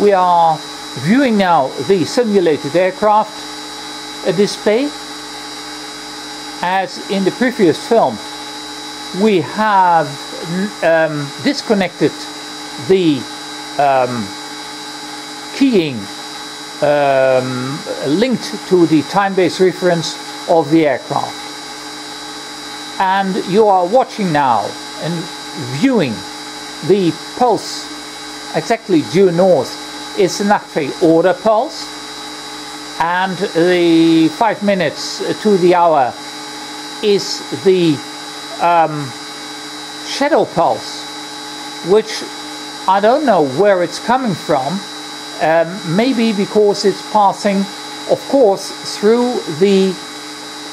We are viewing now the simulated aircraft display. As in the previous film, we have um, disconnected the um, keying um, linked to the time-based reference of the aircraft. And you are watching now and viewing the pulse exactly due north is Nachtfee order pulse. And the five minutes to the hour is the um, shadow pulse which I don't know where it's coming from. Um, maybe because it's passing of course through the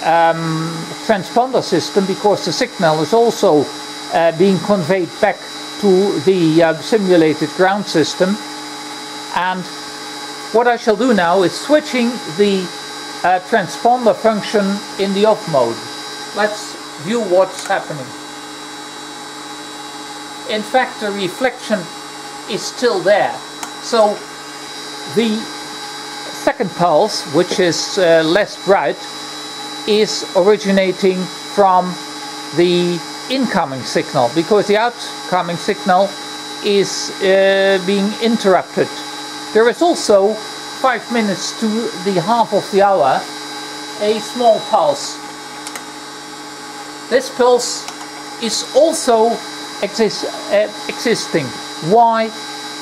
um, transponder system because the signal is also uh, being conveyed back to the uh, simulated ground system and what I shall do now is switching the uh, transponder function in the off mode. Let's view what's happening. In fact the reflection is still there so the second pulse which is uh, less bright is originating from the incoming signal because the outcoming signal is uh, being interrupted. There is also five minutes to the half of the hour a small pulse. This pulse is also uh, existing. Why?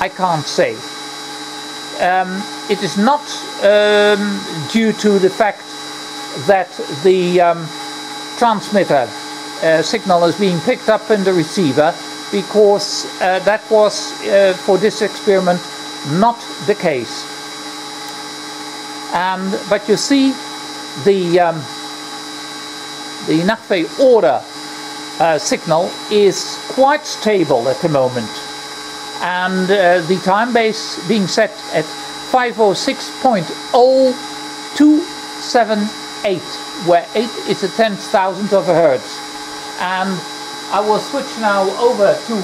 I can't say. Um, it is not um, due to the fact that the um, transmitter uh, signal is being picked up in the receiver because uh, that was uh, for this experiment not the case. And but you see the um, the Nachtfee order uh, signal is quite stable at the moment. And uh, the time base being set at 506.0278 where 8 is a tenth thousandth of a hertz. And I will switch now over to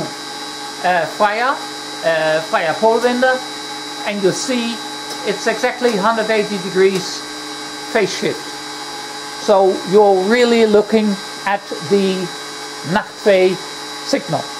uh, fire, uh, fire Polwinder and you see it's exactly 180 degrees phase shift. So you're really looking at the Nachtfee signal.